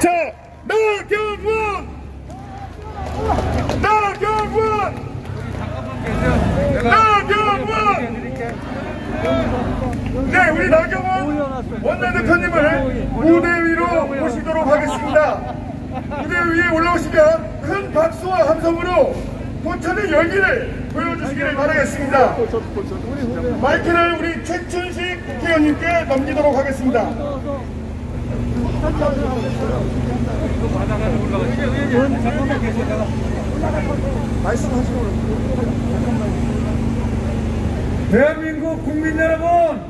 자, 나경원! 나경원! 나경원! 네, 우리 나경원 원내대표님을 무대 위로 모시도록 하겠습니다. 무대 위에 올라오시면 큰 박수와 함성으로 포천의 열기를 보여주시기를 바라겠습니다. 마이크를 우리 최춘식 국회의원님께 넘기도록 하겠습니다. 대한민국 국민 여러분,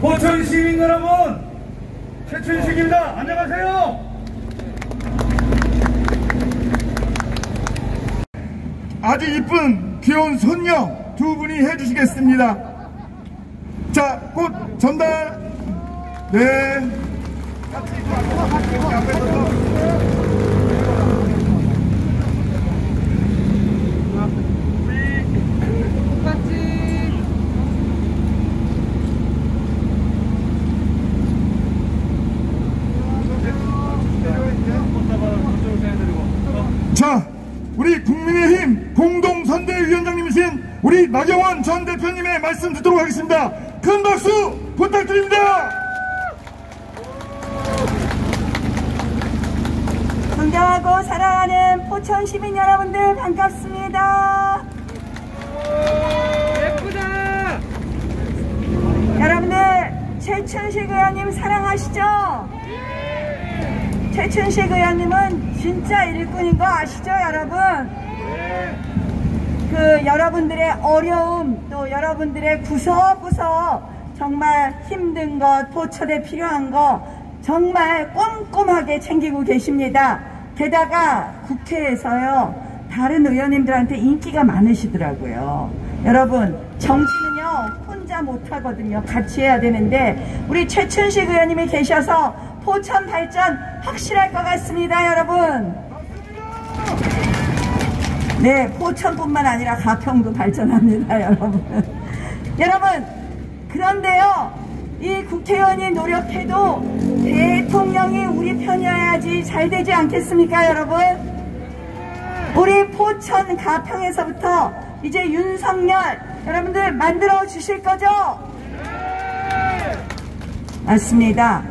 포천 시민 여러분, 최춘식입니다. 안녕하세요. 아주 이쁜 귀여운 손녀 두 분이 해주시겠습니다. 자, 꽃 전달. 네. 자, 우리 국민의힘 공동선대위원장님이신 우리 나경원 전 대표님의 말씀 듣도록 하겠습니다. 큰 박수 부탁드립니다. 존경하고 사랑하는 포천 시민 여러분들 반갑습니다. 예쁘다. 여러분들 최춘식 의원님 사랑하시죠? 최춘식 의원님은 진짜 일꾼인 거 아시죠 여러분? 그 여러분들의 어려움 또 여러분들의 구석구석 정말 힘든 것 포천에 필요한 거 정말 꼼꼼하게 챙기고 계십니다. 게다가 국회에서요 다른 의원님들한테 인기가 많으시더라고요. 여러분 정치는요 혼자 못하거든요. 같이 해야 되는데 우리 최춘식 의원님이 계셔서 포천 발전 확실할 것 같습니다 여러분. 네, 포천뿐만 아니라 가평도 발전합니다, 여러분. 여러분, 그런데요, 이 국회의원이 노력해도 대통령이 우리 편이어야지 잘 되지 않겠습니까, 여러분? 우리 포천 가평에서부터 이제 윤석열 여러분들 만들어 주실 거죠? 맞습니다.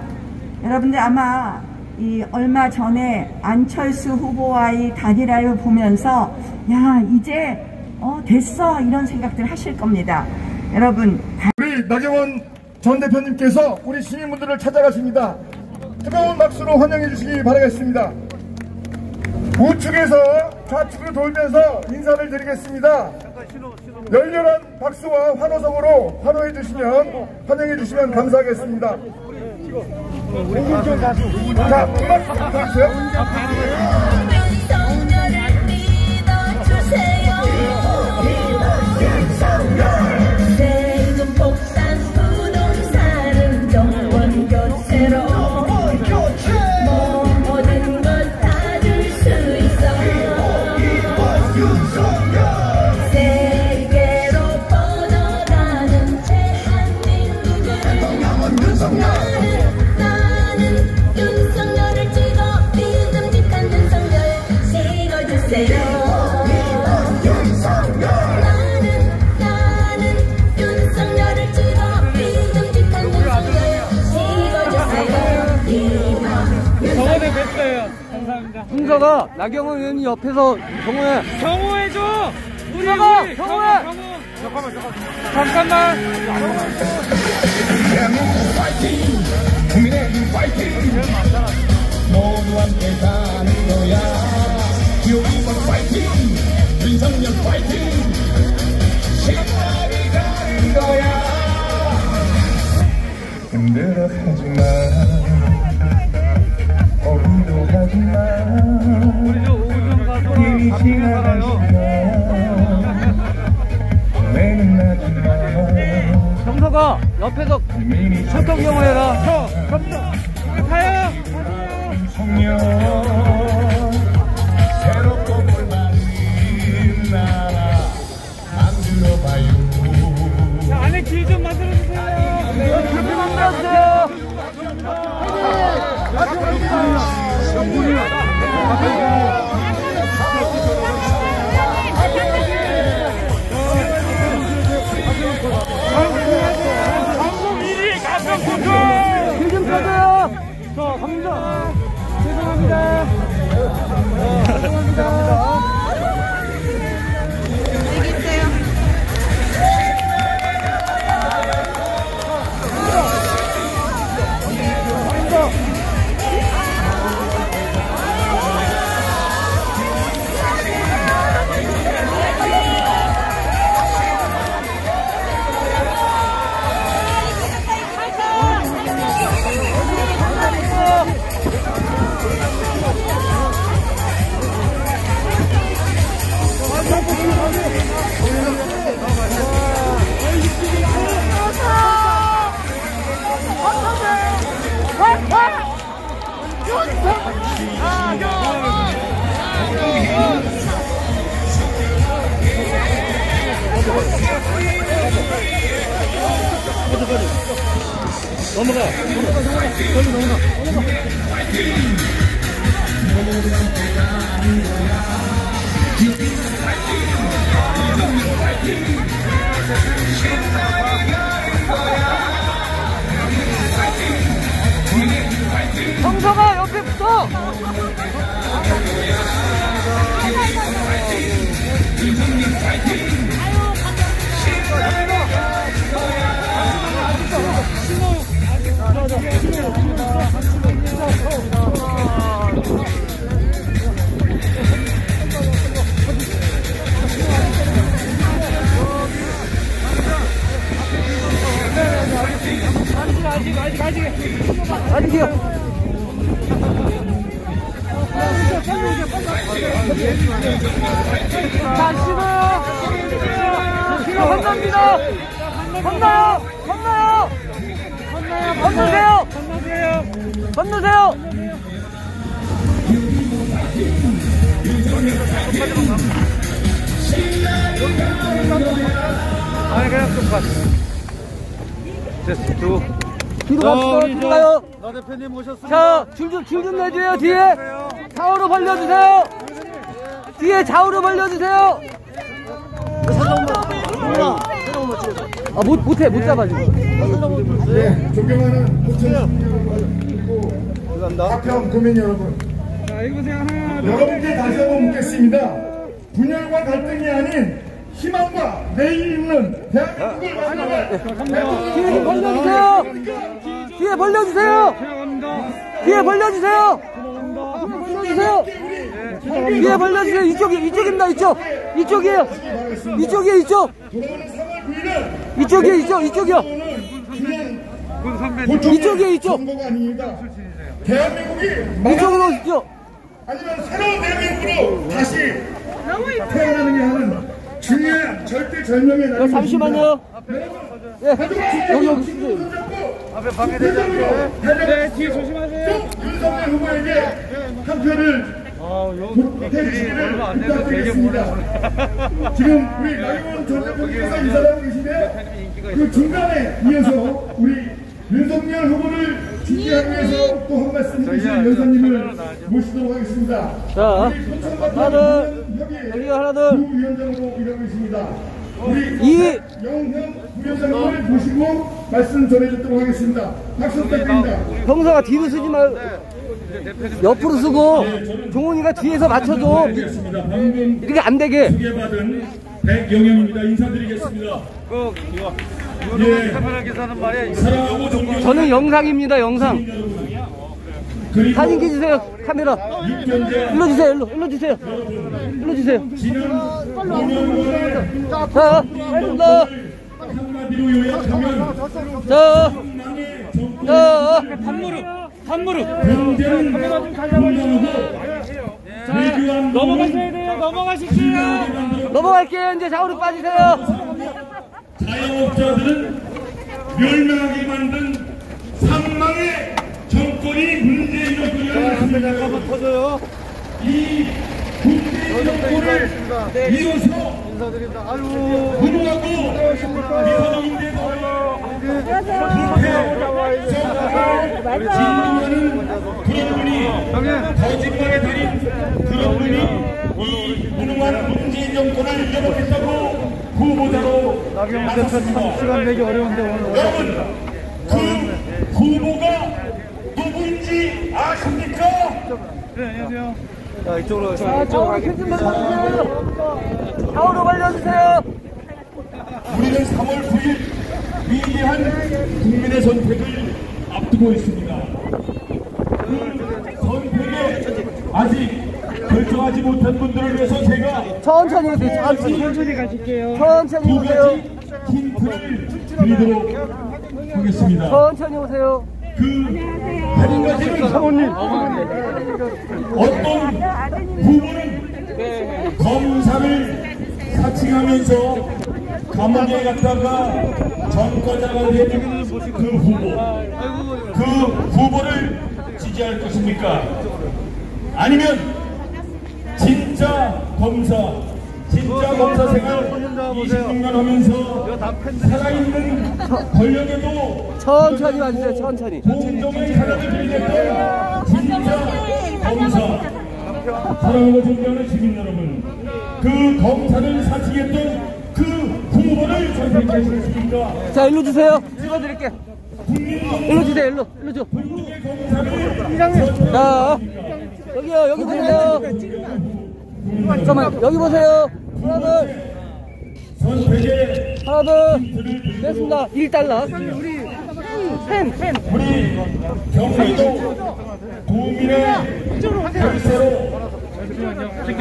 여러분들 아마 이 얼마 전에 안철수 후보와의 단일화를 보면서 야 이제 어 됐어 이런 생각들 하실 겁니다. 여러분 우리 나경원 전 대표님께서 우리 시민분들을 찾아가십니다. 뜨거운 박수로 환영해 주시기 바라겠습니다. 우측에서 좌측으로 돌면서 인사를 드리겠습니다. 열렬한 박수와 환호성으로 환호해 주시면 환영해 주시면 감사하겠습니다. 자, 음악 부탁주세요. 나경원 의원이 옆에서 경호해. 경호해줘. 우리 경호, 우리 경호해. 경호. 잠깐만 잠깐만. 국민의힘 파이팅 모두 함께 가는 거야 기호이번 파이팅 윤석열 파이팅 시간이 가는 거야 힘들어 하지 마 옆에서 경호해라. 형서가 건너세요! 아니 그냥 좀 가. 됐어. 두. 뒤로 가요! 나 대표님 모셨습니다. 자, 줄 좀, 줄좀 내줘요, 뒤에! 좌우로 벌려주세요! 뒤에 좌우로 벌려주세요! 아, 못, 못해, 못 잡아, 지금. 네, 존경하는 호천 가평 구민 여러분. 여러분께 다시 한번 묻겠습니다. 분열과 갈등이 아닌 희망과 내일 있는 대한민국을 만들어갈 뒤에 좀 벌려주세요! 뒤에 벌려주세요! 뒤에 벌려주세요! 벌려주세요! 뒤에 벌려주세요! 이쪽이, 이쪽입니다, 이쪽! 이쪽이에요! 이쪽이에요, 이쪽! 돌아오는 3월 9일은 이쪽이에요, 이쪽, 이쪽이요! 그냥 이쪽이에요, 이쪽! 대한민국이 이쪽으로 오십시오! 아니면 새로운 대한민국으로 다시 태어나는 게 하는 중요한 절대절명의 날입니다. 잠시만요. 예, 여기, 여기. 앞에 방해되잖아요. 네, 뒤에 조심하세요. 윤석열 후보에게 한 표를 부탁드리겠습니다. 지금 우리 나경원 전 대표님께서 인사하고 계신데 그 중간에 이어서 우리 윤석열 후보를 지지하기 위해서 또 한 말씀 해주실 여사님을 모시도록 하겠습니다. 자, 하나, 둘, 하나, 둘. 부위원장으로 일하고 있습니다. 우리 이, 영형 부위원장을 모시고 말씀 전해드리도록 하겠습니다. 박수 부탁드립니다. 형사가 뒤로 쓰지 말, 옆으로 쓰고, 종훈이가 뒤에서 맞춰줘. 이렇게 안 되게. 소개받은 백영영입니다. 인사드리겠습니다. 그 예, 카메라 기사는 말이야. 이거 사랑하고 존경하는 저는 영상입니다, 영상. 그리고 사진 찍으세요, 카메라. 육견제 일로 주세요, 일로, 일로 주세요. 일로 주세요. 지난 5년간의 자, 알겠습니다. 한마디로 요약하면 자, 망의 정권 자, 경제는 곤란하고 외교 한 넘어가셔야 돼요. 넘어가십시오. 넘어갈게요. 이제 좌우로 빠지세요. 자영업자들은 멸망하게 만든 상망의 정권이 문재인 정권이라는. 터져요. 이 문재인 정권을 이어서 분노하고 미소적인데도 불패 그런 분이 거짓말에 들인 그런 분이 이 무능한 문재인 정권을 이겨보겠다고 후보자로 나섰습니다. 시간 내기 어려운데 오늘. 여러분 그 후보가 누구인지 아십니까? 자 이쪽으로. 자, 캔좀 벌려주세요. 좌우로 벌려주세요. 우리는 3월 9일 위대한 국민의 선택을 앞두고 있습니다. 그 선택에 아직 결정하지 못한 분들을 위해서 제가 천천히 오세요. 천천히. 천천히 가실게요. 천천히 두 오세요. 가지 힌트를 드리도록 하겠습니다. 천천히 오세요. 그한 가지는 사모님 어떤 후보는 검사를 사칭하면서 감옥에 갔다가 전과자가 된그 후보 그 후보를 지지할 것입니까? 아니면 진짜 검사, 진짜 검사 생활 26년 하면서 살아있는 권력에도 천천히 와주세요, 천천히. 공정의 사랑을 빌렸던 진짜 검사 사랑하고 존경하는 시민 여러분 그 검사를 사칭했던 그 후보를 선택하셨습니까? 자, 일로 주세요. 찍어드릴게. 일로 주세요, 일로. 일로 줘. 자, 여기요, 여기 보세요. 잠깐만, 여기 보세요. 하나, 둘, 하나, 둘. 됐습니다. 1달러. 우리 펜, 펜. 우리 경기도 국민의 열쇠로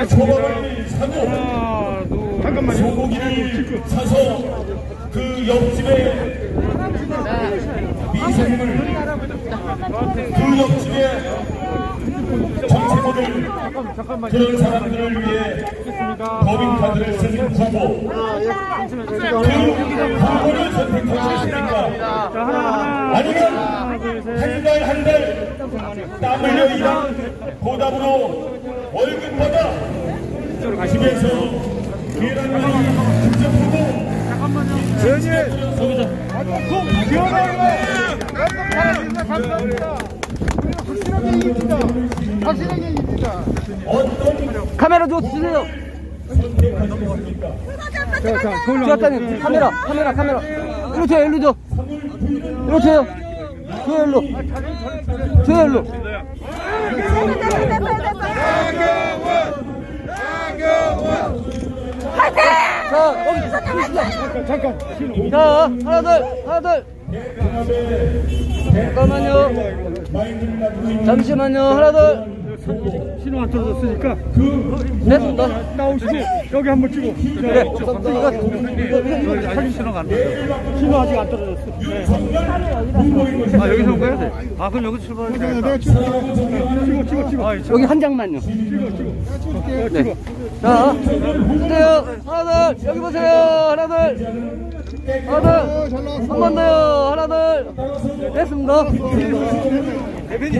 초밥을 사고 소고기를 사서 그 옆집에 그 옆집에 정치부를 그런 사람들을 위해 법인카드를 쓰는 후보 그 후보를 선택하셨습니까? 아니면 한 달 한 달 땀 흘려 일한 보답으로 월급 받아 집에서 계란말이 직접 하고 어떤 카메라 좀 주세요. 주었다니 카메라, 카메라, 카메라. 일로 줘요, 일로 줘. 일로 줘요. 줘요, 일로. 줘요, 일로. 자, 여기 잠깐, 잠깐. 자, 하나, 둘, 하나, 둘. 잠깐만요. 잠시만요, 하나, 둘. 신호 안 떨어졌으니까 됐습니다. 나오시고 여기 한번 찍어. 그래, 이거, 사진 신호가 안 떨어졌어. 신호 아직 안 떨어졌어. 아 여기서 온 거야? 아 그럼 여기 출발해. 내가 찍어 찍어 찍어 찍어. 아 여기 한 장만요. 네. 자, 보세요. 하나, 둘. 여기 보세요. 하나, 둘. 하나, 둘. 한번 더요. 하나, 둘. 됐습니다. 대표님 대표님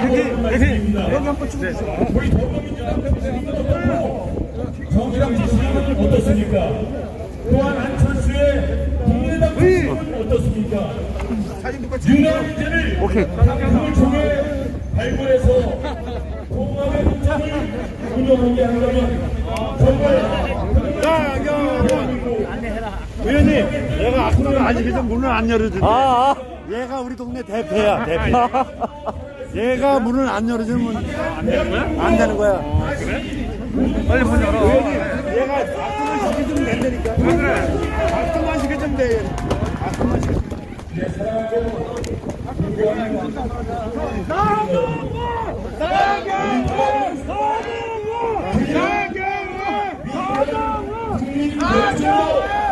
대표님 한번 찍어. 정의당 지지율은 어떻습니까? 또한 국민의당 지지율은 어떻습니까? 당을 통해 발굴해서 공감의 국정을 운영하게 한다면 정말 의원님 얘가 앞으로 아직까지 문을 안 열어준대. 아, 얘가 우리 동네 대표야 대표. 얘가 문을 안 열어주면 안 되는 거야? 안 되는 거야. 빨리 문 열어. 얘가 악동만 시켜주면 된다니까. 그래. 악동만 시켜주면 돼. 악동만 시켜. 국민의 선택으로